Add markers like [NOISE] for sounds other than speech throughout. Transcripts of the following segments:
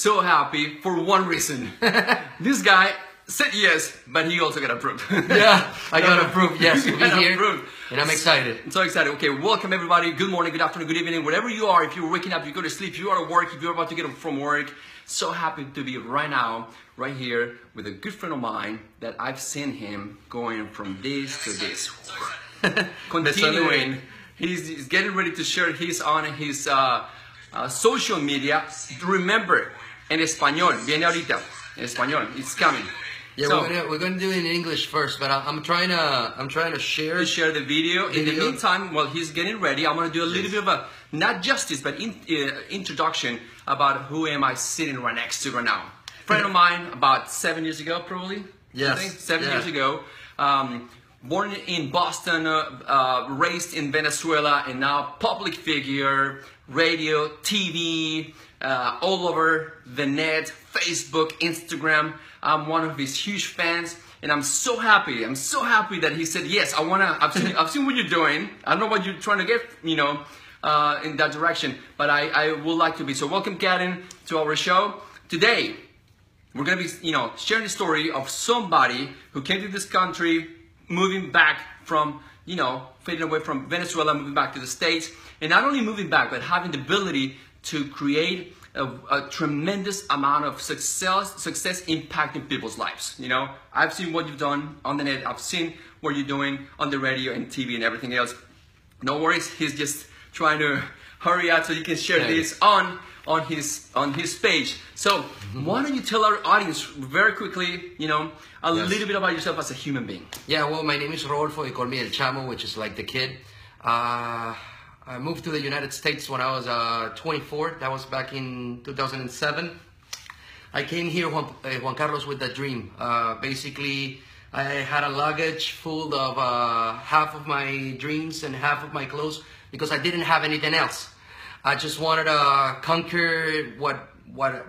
so happy for one reason. [LAUGHS] this guy said yes, but he also got approved. yeah, [LAUGHS] I got approved. Yes, [LAUGHS] be here, approved. and I'm excited. I'm so excited. Okay, welcome everybody. Good morning, good afternoon, good evening, wherever you are. If you're waking up, you go to sleep, you are at work, if you're about to get up from work. So happy to be right now, right here, with a good friend of mine that I've seen him going from this to this. Continuing. He's, he's getting ready to share his on his uh, uh, social media. Remember, en español, viene ahorita. En español, it's coming. Yeah, So- we're gonna we're gonna do it in English first, but I, I'm trying to I'm trying to share. to share the video. In the meantime, while he's getting ready, I'm gonna do a little bit of a not justice, but in, uh, introduction about who am I sitting right next to right now. Friend of mine, about seven years ago, probably. Yes, seven yeah. years ago. Um, born in Boston, uh, uh, raised in Venezuela, and now public figure, radio, TV, uh, all over the net, Facebook, Instagram. I'm one of his huge fans, and I'm so happy. I'm so happy that he said yes. I wanna. I've seen. I've seen what you're doing. I don't know what you're trying to get. You know. Uh, in that direction, but I, I would like to be. So welcome, Kaden, to our show. Today, we're gonna be, you know, sharing the story of somebody who came to this country, moving back from, you know, fading away from Venezuela, moving back to the States, and not only moving back, but having the ability to create a, a tremendous amount of success, success impacting people's lives. You know, I've seen what you've done on the net. I've seen what you're doing on the radio and TV and everything else. No worries. He's just trying to hurry up so you can share Yeah. this on on his on his page. So why don't you tell our audience very quickly, you know, a Yes. little bit about yourself as a human being? Yeah, well, my name is Rodolfo. They call me El Chamo, which is like the kid. Uh, I moved to the United States when I was uh, 24. That was back in 2007. I came here, Juan, uh, Juan Carlos, with a dream. Uh, basically, I had a luggage full of uh, half of my dreams and half of my clothes because I didn't have anything else. I just wanted to conquer what what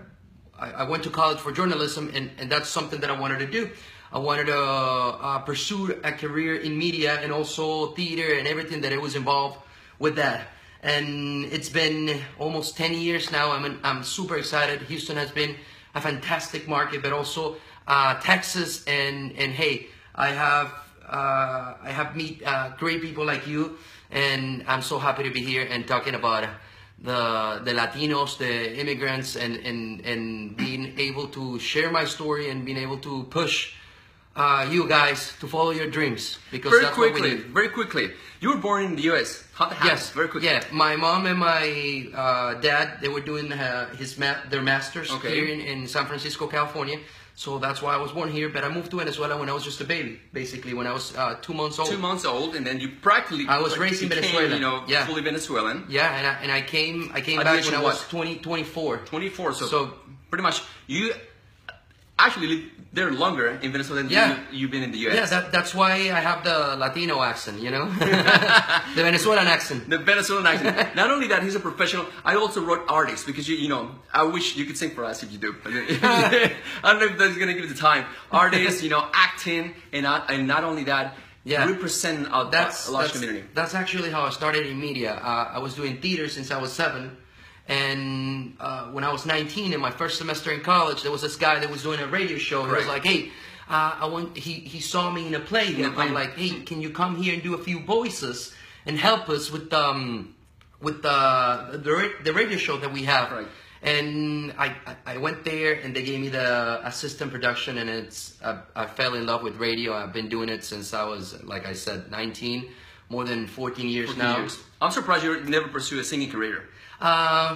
I, I went to college for journalism, and, and that's something that I wanted to do. I wanted to uh, pursue a career in media and also theater and everything that it was involved with that. And it's been almost 10 years now. I'm, I'm super excited. Houston has been a fantastic market, but also uh, Texas. And, and hey, I have, uh, I have meet uh, great people like you. And I'm so happy to be here and talking about the, the Latinos, the immigrants, and, and, and being able to share my story and being able to push uh, you guys to follow your dreams because Very that's what we quickly, very quickly. You were born in the US. How the Yes, very quickly. Yeah, my mom and my uh, dad they were doing uh, his ma- their masters Okay. here in, in San Francisco, California. So that's why I was born here. But I moved to Venezuela when I was just a baby, basically when I was uh, two months old. Two months old, and then you practically I was raised in Venezuela. You know, Yeah. fully Venezuelan. Yeah, and I, and I came I came the back when I was what? 20, 24. 24. So, So- pretty much you actually live there longer in Venezuela than Yeah. you, you've been in the US. Yeah, that, that's why I have the Latino accent, you know, [LAUGHS] the Venezuelan accent. The Venezuelan accent. [LAUGHS] Not only that, he's a professional. I also wrote artists because you, you know, I wish you could sing for us if you do. [LAUGHS] I don't know if that's gonna give you the time. Artists, you know, acting, and not, and not only that, Yeah. represent a, that's a large that's, community. That's actually how I started in media. Uh, I was doing theater since I was seven, and uh, when I was 19 in my first semester in college, there was this guy that was doing a radio show. He was like, "Hey, uh, I want." He he saw me in a play, and play. I'm like, "Hey, can you come here and do a few voices and help us with um with the the, the radio show that we have?" Right. And I, I went there and they gave me the assistant production and it's I, I fell in love with radio. I've been doing it since I was like I said 19, more than 14 years 14 now. years. I'm surprised you never pursue a singing career. Uh,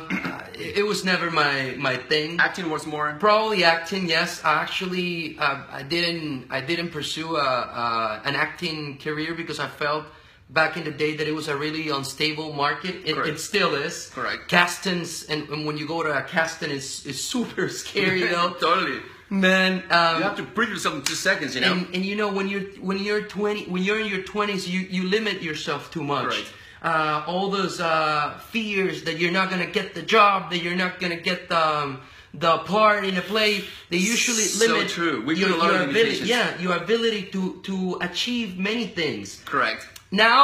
it, it was never my my thing. Acting was more. Probably acting, yes. I actually uh, I didn't I didn't pursue a, uh, an acting career because I felt back in the day that it was a really unstable market. It, it still is. Correct. Castings and, and when you go to a casting, it's, it's super [LAUGHS] scary though. [LAUGHS] totally. Man, um, You have to prove yourself in two seconds, you know. and, and you know when you're when you're 20 when you're in your 20s you you limit yourself too much Right. Uh, all those uh, fears that you're not gonna get the job that you're not gonna get the um, the part in a play they usually So limit true. We your, your ability yeah your ability to to achieve many things Correct. now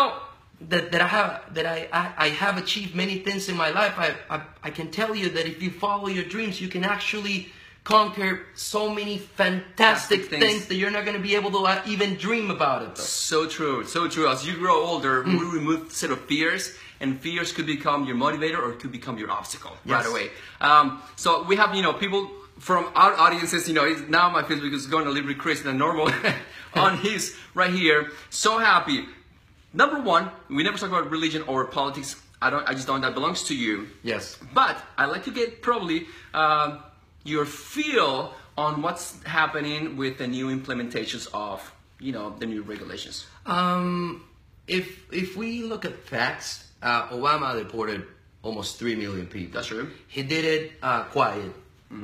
that, that I have that I, I, I have achieved many things in my life, I, I I can tell you that if you follow your dreams, you can actually conquer so many fantastic things. things. that you're not going to be able to uh, even dream about it. Though. So true, so true. As you grow older, we remove set of fears, and fears could become your motivator or it could become your obstacle right away. Um, so we have, you know, people from our audiences, you know, now my Facebook is going a little bit crazy than normal [LAUGHS] on [LAUGHS] his right here. So happy. Number one, we never talk about religion or politics. I don't. I just don't. That belongs to you. Yes. But I'd like to get probably um, your feel on what's happening with the new implementations of, you know, the new regulations. Um, if if we look at facts, uh, Obama deported almost three million people. That's true. He did it uh, quiet,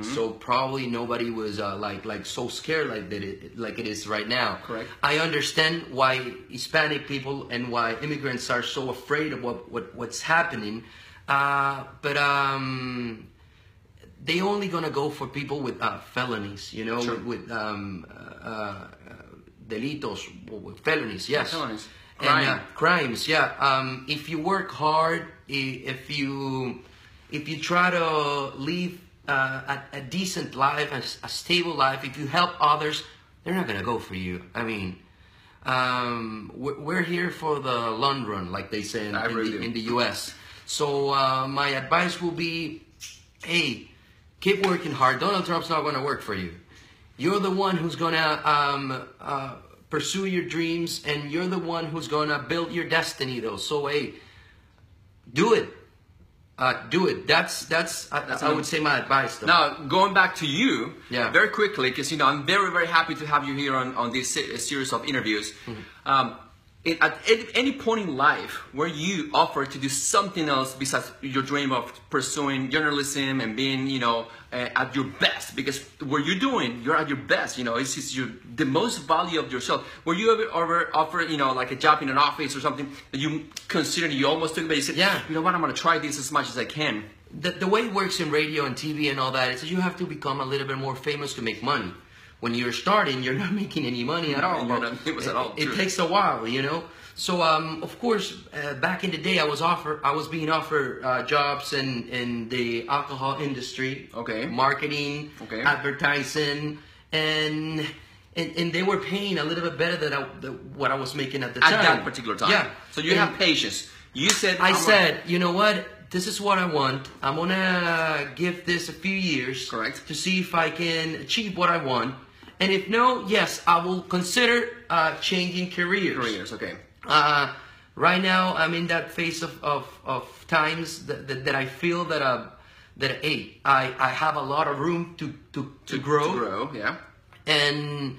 so probably nobody was uh, like like so scared like that it like it is right now. Correct. I understand why Hispanic people and why immigrants are so afraid of what, what what's happening, uh, but um, they only gonna go for people with uh, felonies, you know, Sure. with, with um, uh, uh, delitos, with felonies, yes, Felonies. And, Crime. uh, crimes, yeah. Um, if you work hard, if you if you try to live uh, a, a decent life, a stable life, if you help others, they're not gonna go for you. I mean, um, we're, we're here for the long run, like they say in, in the, in the U.S. So uh, my advice will be, hey, keep working hard. Donald Trump's not gonna work for you. You're the one who's gonna um, uh, pursue your dreams, and you're the one who's gonna build your destiny, though. So hey, do it. Uh, do it. That's that's, I, That's I would say my advice. Though. Now, going back to you, Yeah. very quickly, because you know I'm very, very happy to have you here on, on this series of interviews. Um, in, at any, point in life where you offer to do something else besides your dream of pursuing journalism and being, you know, uh, at your best, because what you're doing, you're at your best. You know, it's just your the most value of yourself. Were you ever, ever offer, you know, like a job in an office or something that you considered you almost took, but you said, Yeah. you know what, I'm gonna try this as much as I can. the, the way it works in radio and TV and all that is that you have to become a little bit more famous to make money. When you're starting, you're not [LAUGHS] making any money at all. It, at all, It, true. takes a while, you know. So, um, of course, uh, back in the day, I was offer, I was being offered uh, jobs in in the alcohol industry, Okay. marketing, Okay. advertising, and. And, and they were paying a little bit better than, I, than what I was making at the at time. that particular time. Yeah. So you And- have patience. You said I said, you know what? This is what I want. I'm gonna give this a few years. Correct. To see if I can achieve what I want. And if no, yes, I will consider uh, changing careers. careers. Okay. Uh, right now, I'm in that phase of, of, of times that, that, that I feel that uh, that hey, I, I have a lot of room to to, to, grow, To grow. Yeah. and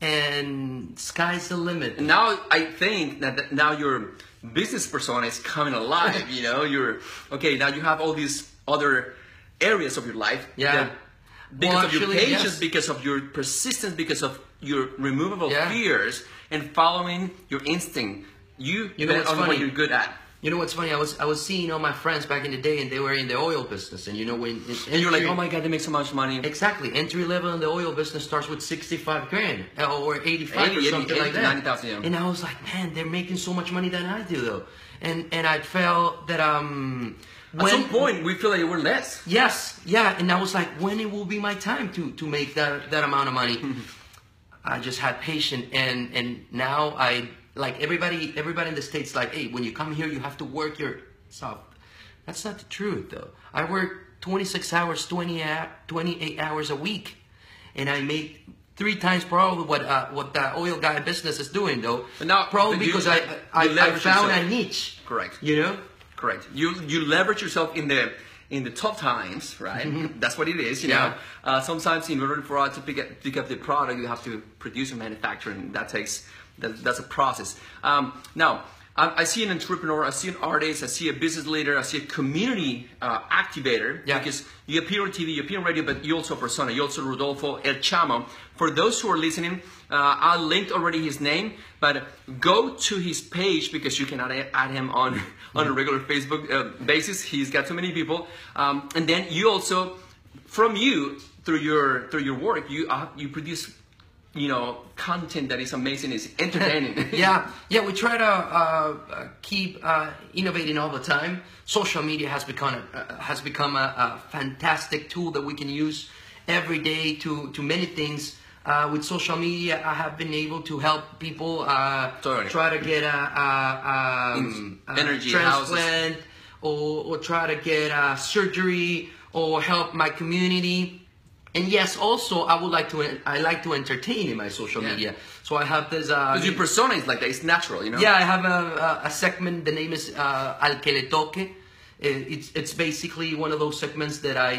and sky's the limit. And now I think that that now your business persona is coming alive. [LAUGHS] you know, you're okay. Now you have all these other areas of your life. Yeah. that because Well, of your patience, yes. because of your persistence, because of your removable Yeah. fears, and following your instinct, you, You know what's on what funny? you're good at. You know what's funny? I was I was seeing all my friends back in the day, and they were in the oil business. And you know when And you're like, oh my god, they make so much money. exactly entry level in the oil business starts with sixty five grand uh, or eighty five 80, or something 80, like that. 90,000, yeah. And I was like, man, they're making so much money than I do though. And and I felt that um At some point, we feel like we're less. Yes, yeah, and I was like, when it will be my time to to make that that amount of money. [LAUGHS] I just had patience, and and now I like everybody. Everybody in the states like, hey, when you come here, you have to work yourself. That's not the truth, though. I work 26 hours, 20 28 hours a week, and I make three times probably what uh, what the oil guy business is doing, though. But now- probably but you- because I I, I found yourself. a niche. Correct. You know. Correct. You you leverage yourself in the in the tough times, right? That's what it is. You Yeah. know, uh, sometimes in order for us to pick up, pick up the product, you have to produce and manufacture, and that takes that, that's a process. Um, now. I I see an entrepreneur, I see an artist, I see a business leader, I see a community uh, activator. Yeah. Because you appear on TV, you appear on radio, but you also persona. You also Rodolfo El Chamo. For those who are listening, uh, I linked already his name, but go to his page because you cannot add him on on a regular Facebook uh, basis. He's got too many people, um, and then you also, from you through your through your work, you uh, you produce you know content that is amazing is entertaining [LAUGHS] yeah, yeah. We try to uh, uh, keep uh, innovating all the time. Social media has become a, uh, has become a, a fantastic tool that we can use every day to to many things. Uh, with social media, I have been able to help people uh, Totally. try to get a, a, um, a Energy transplant or, or try to get a surgery or help my community. And yes, also I would like to I like to entertain in my social Yeah. media. So I have this. Uh, because your persona is like that it's natural you know yeah, I have a, a, a segment. The name is uh, Al que le toque. It's it's basically one of those segments that I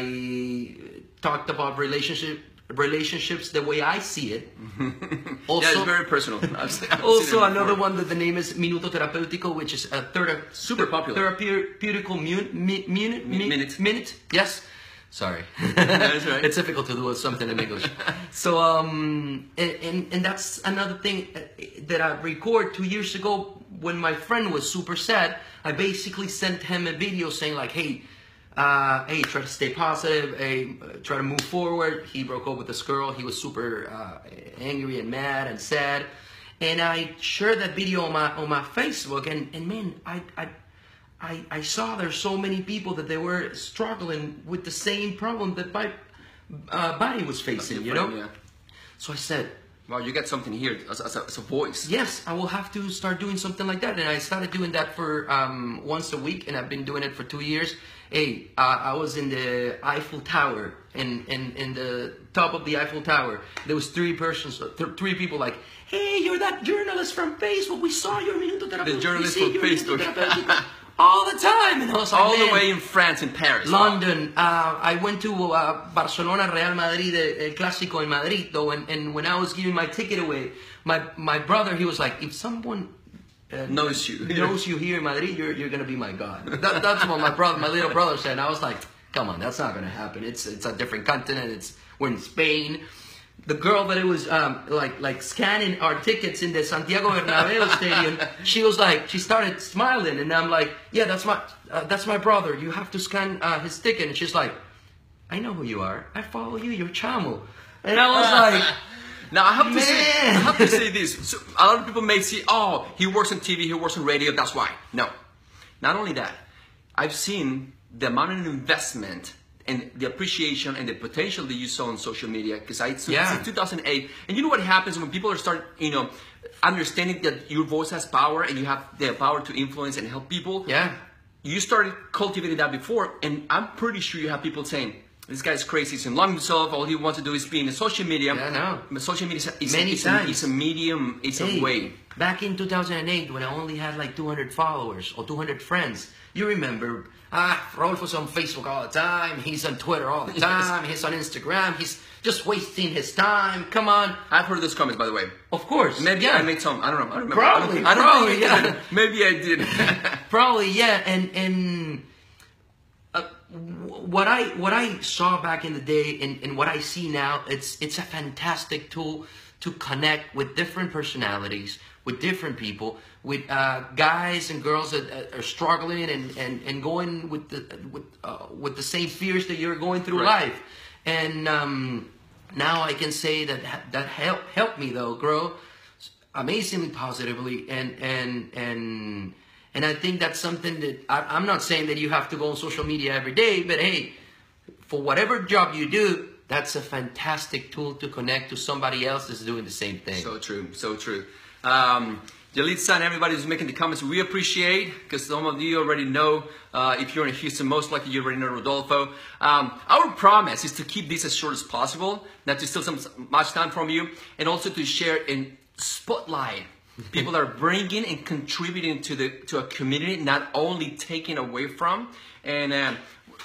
talked about relationship relationships the way I see it. Also, [LAUGHS] yeah it's very personal also another one that the name is Minuto Terapeutico, which is a third Super popular. mi- minute, Mi- mi- minute. minute. Yes. Sorry. That's right. [LAUGHS] it's difficult to do something in English. so um, and, and and that's another thing uh, that I record two years ago when my friend was super sad. I basically sent him a video saying like, hey. Uh, hey, try to stay positive. Hey, try to move forward. He broke up with this girl. He was super uh, angry and mad and sad. And I shared that video on my on my Facebook. And, and man, I, I I I saw there's so many people that they were struggling with the same problem that my uh, body was facing. You know. yeah. So I said, Wow, you get something here as, as, a, as a voice. yes, I will have to start doing something like that. And I started doing that for um, once a week, and I've been doing it for two years. Hey, uh, I was in the Eiffel Tower, and in, in, the top of the Eiffel Tower, there was three persons, th- three people like, hey, you're that journalist from Facebook. We saw your Minuto Terapéutico. journalist from Facebook." [LAUGHS] All the time. And I was like, All the way in France, in Paris. London. Uh, I went to uh, Barcelona, Real Madrid, el Clásico in Madrid, though. And, and when I was giving my ticket away, my my brother, he was like, if someone uh, Knows you. knows you here in Madrid, you're you're gonna be my god. That, that's what my brother, my little brother said. And I was like, come on, that's not gonna happen. It's it's a different continent. It's we're in Spain. The girl that it was um, like like scanning our tickets in the Santiago Bernabeu stadium, [LAUGHS] she was like, she started smiling, and I'm like, yeah, that's my uh, that's my brother. You have to scan uh, his ticket, and she's like, I know who you are. I follow you. You're Chamo, and I was like. [LAUGHS] Now I have to say, I have to say this. So, a lot of people may see, oh, he works on TV, he works on radio. That's why. No, not only that. I've seen the amount of investment and the appreciation and the potential that you saw on social media. Because I Yeah. since 2008, and you know what happens when people are start, you know, understanding that your voice has power and you have the power to influence and help people. Yeah. you started cultivating that before, and I'm pretty sure you have people saying, "This guy's crazy. He's in love himself. All he wants to do is be in the social media." Yeah, I know. But social media is, a, Many a, is, a, times. is a medium. It's Hey, a way. Back in 2008, when I only had like 200 followers or 200 friends, you remember, ah, Rolfo's on Facebook all the time, he's on Twitter all the [LAUGHS] time, he's on Instagram, he's just wasting his time. Come on. I've heard those comments, by the way. Of course. Maybe yeah. I made some. I don't know. I don't remember. Probably, I don't, probably, think I yeah. [LAUGHS] Maybe I did. [LAUGHS] Probably, yeah. And and what I what I saw back in the day and, and what I see now, it's it's a fantastic tool to connect with different personalities, with different people, with uh, guys and girls that are struggling and, and, and going with the with uh, with the same fears that you're going through Right. life. And um, now I can say that that help helped me though grow amazingly positively and and and and I think that's something that I, I'm not saying that you have to go on social media every day, but hey, for whatever job you do, that's a fantastic tool to connect to somebody else that's doing the same thing. so true. So true. Um, Yalitza and everybody who's making the comments, we appreciate because some of you already know. Uh, if you're in Houston, most likely you already know Rodolfo. Um, our promise is to keep this as short as possible, not to steal some much time from you, and also to share in spotlight people are bringing and contributing to the to a community, not only taking away from. And um,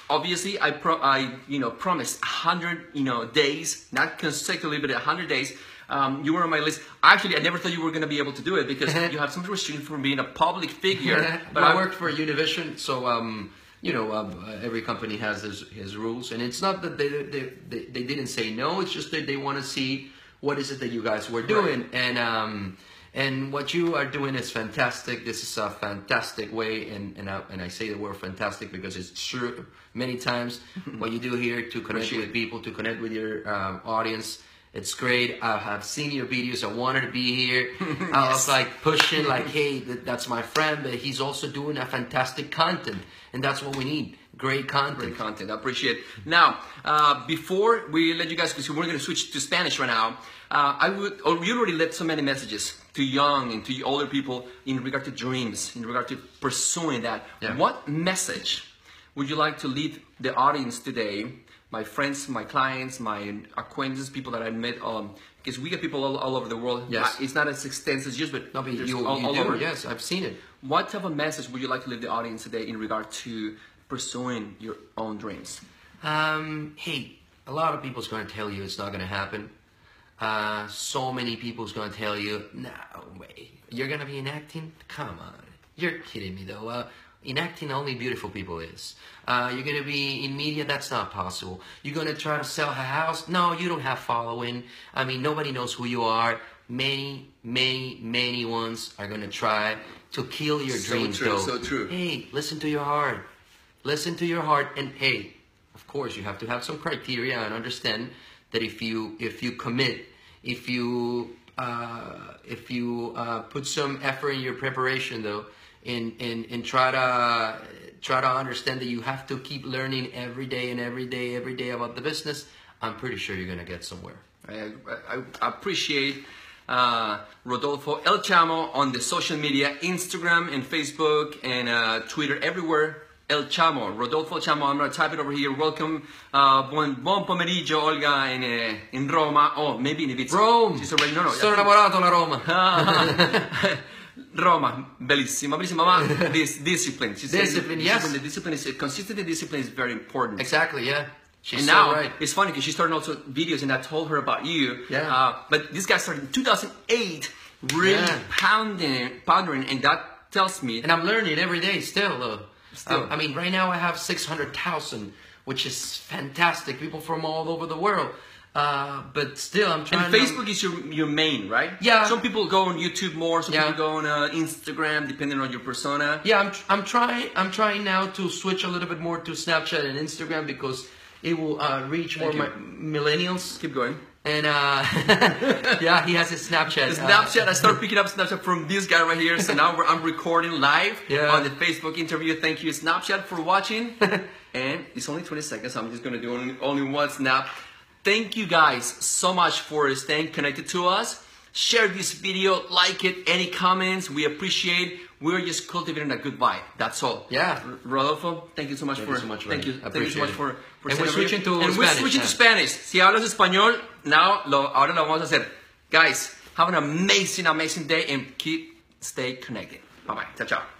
obviously, I pro- I you know promised hundred you know days, not consecutively, but hundred days. Um, you were on my list. Actually, I never thought you were going to be able to do it because [LAUGHS] you have some restrictions from being a public figure. [LAUGHS] but I worked for Univision, so um, you know um, uh, every company has his, his rules, and it's not that they, they they they didn't say no. It's just that they want to see what is it that you guys were doing, and um, and what you are doing is fantastic. This is a fantastic way, and and I, and I say the word fantastic because it's true. Many times, [LAUGHS] what you do here to connect Appreciate with people, to connect with your um, audience. It's great. I have seen your videos. I wanted to be here. [LAUGHS] I was like pushing, like, [LAUGHS] hey, th- that's my friend, but he's also doing a fantastic content, and that's what we need. Great content. Great content. I appreciate it. Now, uh, before we let you guys, because we're going to switch to Spanish right now, uh, I would, or you already left so many messages to young and to older people in regard to dreams, in regard to pursuing that. Yeah. What message would you like to leave the audience today? My friends, my clients, my acquaintances, people that I met, um, because we get people all, all over the world. Yes. Uh, It's not as extensive as yours, but No, but you, all, you all do. over. Yes, I've seen it. What type of message would you like to leave the audience today in regard to pursuing your own dreams? Um, hey, a lot of people's going to tell you it's not going to happen. Uh, so many people's going to tell you, no way, you're going to be enacting? Come on, you're kidding me though. Uh, enacting only beautiful people is. Uh, you're going to be in media? That's not possible. You're going to try to sell a house? No, you don't have following. I mean, nobody knows who you are. Many, many, many ones are going to try to kill your So dreams true, though. so true. Hey, listen to your heart. Listen to your heart and hey, of course you have to have some criteria and understand that if you if you commit, if you uh, if you uh, put some effort in your preparation though, and and and try to try to understand that you have to keep learning every day and every day every day about the business, I'm pretty sure you're gonna get somewhere. I, I, I appreciate uh, Rodolfo El Chamo on the social media, Instagram and Facebook and uh, Twitter, everywhere. El Chamo, Rodolfo Chamo. I'm gonna type it over here. Welcome, uh, buon, buon pomeriggio, Olga, in uh, in Roma. Oh, maybe in Ibiza. Rome! She's already no no. Sono innamorato la Roma. [LAUGHS] Roma, bellissima, bellissima, ma dis- discipline. She Discipline, yes. The discipline is consistent. Discipline is very important. exactly, yeah. She's And so now right. it's funny because she started also videos, and I told her about you. Yeah. Uh, but this guy started in 2008, really Yeah. pounding, pondering, and that tells me. And I'm learning every day still. though. Still. Um, I mean, right now I have 600,000, which is fantastic. People from all over the world. Uh, but still, I'm trying and to- Facebook is your your main, right? Yeah. Some people go on YouTube more. Some Yeah. people go on uh, Instagram, depending on your persona. Yeah, I'm, I'm trying. I'm trying now to switch a little bit more to Snapchat and Instagram because it will uh, reach more Thank my millennials. Keep going. And uh, [LAUGHS] yeah, he has his Snapchat. uh, Snapchat. I started picking up Snapchat from this guy right here. So now we're, I'm recording live Yeah. on the Facebook interview. Thank you, Snapchat, for watching. [LAUGHS] and it's only 20 seconds. So I'm just gonna do only, only one snap. Thank you guys so much for staying connected to us. Share this video, like it, any comments, we appreciate. We're just cultivating a good vibe. That's all. Yeah. R- Rodolfo, thank you so much Thank for you so much, thank you, thank you so much for, for And we're switching to and we're Spanish switching to now. Spanish. Si hablas español, now lo, ahora lo vamos a hacer. Guys, have an amazing, amazing day and keep stay connected. Bye bye. Ciao, ciao.